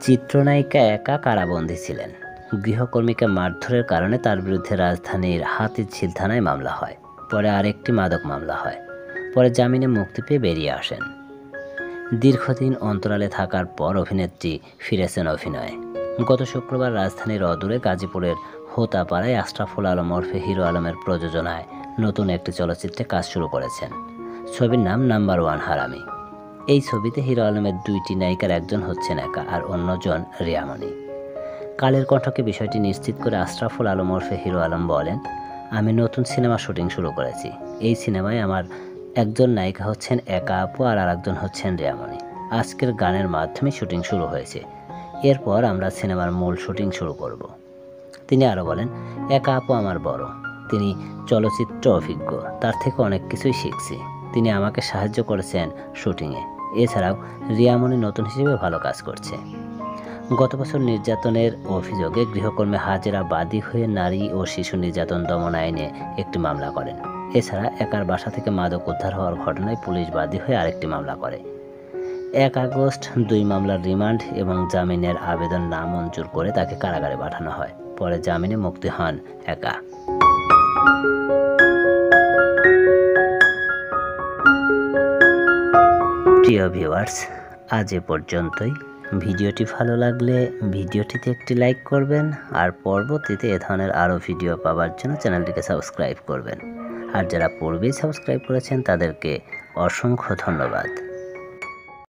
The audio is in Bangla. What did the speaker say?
চিত্রনায়িকা একা কারাবন্দী ছিলেন। গৃহকর্মীকে মারধরের কারণে তার বিরুদ্ধে রাজধানীর হাতিঝিল থানায় মামলা হয়। পরে আরেকটি মাদক মামলা হয়। পরে জামিনে মুক্তি পেয়ে বেরিয়ে আসেন। দীর্ঘদিন অন্তরালে থাকার পর অভিনেত্রী ফিরেছেন অভিনয়ে। গত শুক্রবার রাজধানীর অদূরে গাজীপুরের হোতাপাড়ায় আশরাফুল আলম ওরফে হিরো আলমের প্রযোজনায় নতুন একটি চলচ্চিত্রে কাজ শুরু করেছেন। ছবির নাম নাম্বার ওয়ান হারামি। এই ছবিতে হিরো আলমের দুইটি নায়িকার একজন হচ্ছেন একা আর অন্যজন রিয়ামণি। কালের কণ্ঠকে বিষয়টি নিশ্চিত করে আশরাফুল আলম ওরফে হিরো আলম বলেন, আমি নতুন সিনেমা শুটিং শুরু করেছি। এই সিনেমায় আমার একজন নায়িকা হচ্ছেন একা আপু আর আরেকজন হচ্ছেন রিয়ামণি। আজকের গানের মাধ্যমে শুটিং শুরু হয়েছে। এরপর আমরা সিনেমার মূল শুটিং শুরু করব। তিনি আরও বলেন, একা আপু আমার বড়। তিনি চলচ্চিত্র অভিজ্ঞ। তার থেকে অনেক কিছুই শিখছি। তিনি আমাকে সাহায্য করেছেন শুটিংয়ে। এছাড়াও রিয়ামণি নতুন হিসেবে ভালো কাজ করছে। গত বছর নির্যাতনের অভিযোগে গৃহকর্মী হাজেরা বাদী হয়ে নারী ও শিশু নির্যাতন দমন আইনে একটি মামলা করেন। এছাড়া একার বাসা থেকে মাদক উদ্ধার হওয়ার ঘটনায় পুলিশ বাদী হয়ে আরেকটি মামলা করে। এক আগস্ট দুই মামলার রিমান্ড এবং জামিনের আবেদন নামঞ্জুর করে তাকে কারাগারে পাঠানো হয়। পরে জামিনে মুক্তি হন একা। প্রিয় ভিউয়ার্স, আজ এ পর্যন্তই। ভিডিওটি ভালো লাগলে ভিডিওটিতে একটি লাইক করবেন আর পরবর্তীতে এ ধরনের আরও ভিডিও পাওয়ার জন্য চ্যানেলটিকে সাবস্ক্রাইব করবেন। আর যারা পূর্বেই সাবস্ক্রাইব করেছেন তাদেরকে অসংখ্য ধন্যবাদ।